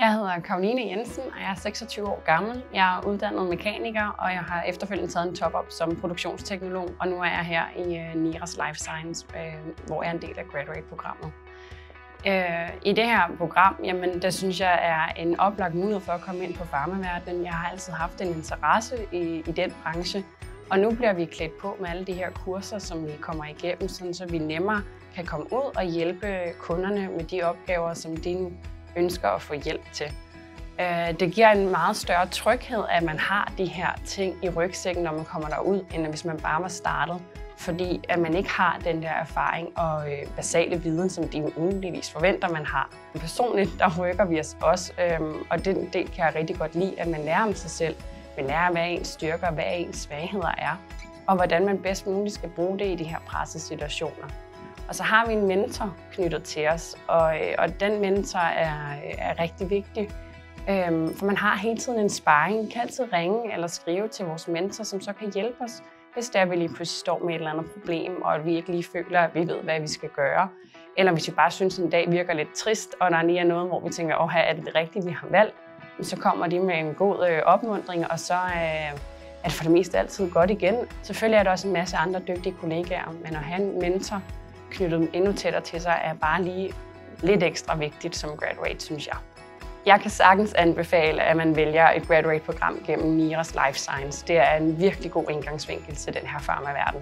Jeg hedder Karoline Jensen, og jeg er 26 år gammel. Jeg er uddannet mekaniker, og jeg har efterfølgende taget en top-up som produktionsteknolog, og nu er jeg her i øh, NIRAS Life Science, øh, hvor jeg er en del af graduate-programmet. Øh, I det her program, jamen, der synes jeg er en oplagt mulighed for at komme ind på farmaverdenen. Jeg har altid haft en interesse i, i den branche, og nu bliver vi klædt på med alle de her kurser, som vi kommer igennem, sådan så vi nemmere kan komme ud og hjælpe kunderne med de opgaver, som de nu ønsker at få hjælp til. Øh, det giver en meget større tryghed, at man har de her ting i rygsækken, når man kommer derud, end hvis man bare var startet. Fordi at man ikke har den der erfaring og øh, basale viden, som de muligvis forventer, man har. Personligt, der rykker vi os også, øh, og den del kan jeg rigtig godt lide, at man lærer om sig selv. Man lærer, hvad ens styrker og hvad ens svagheder er, og hvordan man bedst muligt skal bruge det i de her pressede situationer. Og så har vi en mentor knyttet til os, og, øh, og den mentor er, øh, er rigtig vigtig. Øhm, for man har hele tiden en sparring. Vi kan altid ringe eller skrive til vores mentor, som så kan hjælpe os, hvis der vi lige pludselig står med et eller andet problem, og vi ikke lige føler, at vi ved, hvad vi skal gøre. Eller hvis vi bare synes, at en dag virker lidt trist, og der lige er noget, hvor vi tænker, åh, er det det rigtige, vi har valgt? Så kommer de med en god øh, opmundring, og så øh, er det for det meste altid godt igen. Selvfølgelig er der også en masse andre dygtige kollegaer, men at have en mentor, knyttet dem endnu tættere til sig, er bare lige lidt ekstra vigtigt som graduate, synes jeg. Jeg kan sagtens anbefale, at man vælger et graduate-program gennem NIRAS Life Science. Det er en virkelig god indgangsvinkel til den her farmaverden.